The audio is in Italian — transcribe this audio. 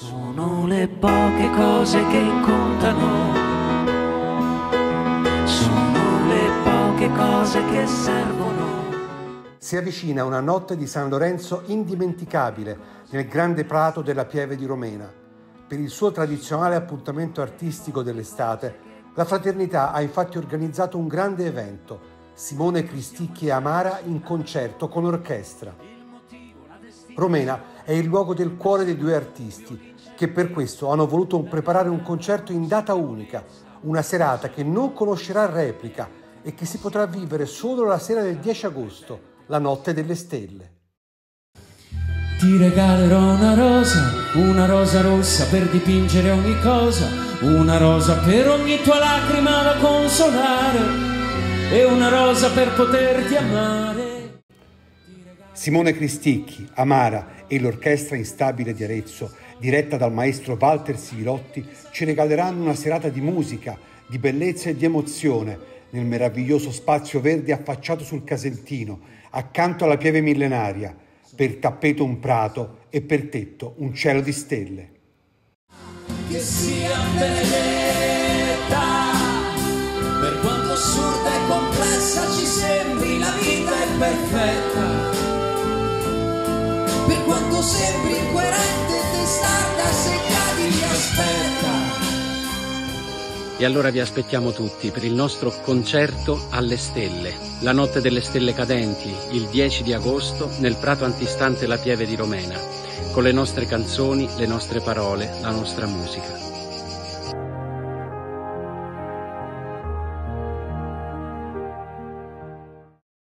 Sono le poche cose che contano. Sono le poche cose che servono. Si avvicina una notte di San Lorenzo indimenticabile nel grande prato della Pieve di Romena. Per il suo tradizionale appuntamento artistico dell'estate, la fraternità ha infatti organizzato un grande evento, Simone Cristicchi e Amara in concerto con orchestra. Romena è il luogo del cuore dei due artisti, che per questo hanno voluto preparare un concerto in data unica, una serata che non conoscerà replica e che si potrà vivere solo la sera del 10 agosto, la notte delle stelle. Ti regalerò una rosa, una rosa rossa per dipingere ogni cosa, una rosa per ogni tua lacrima da consolare e una rosa per poterti amare. Simone Cristicchi, Amara e l'Orchestra Instabile di Arezzo, diretta dal maestro Walter Sivilotti, ci regaleranno una serata di musica, di bellezza e di emozione nel meraviglioso spazio verde affacciato sul Casentino, accanto alla pieve millenaria per tappeto un prato e per tetto un cielo di stelle. Che sia benedetta, per quanto assurda e complessa ci sembri, la vita è perfetta. Sembri incoerente testarda, se ti aspetta. E allora vi aspettiamo tutti per il nostro concerto alle stelle, la notte delle stelle cadenti, il 10 di agosto, nel prato antistante la Pieve di Romena, con le nostre canzoni, le nostre parole, la nostra musica.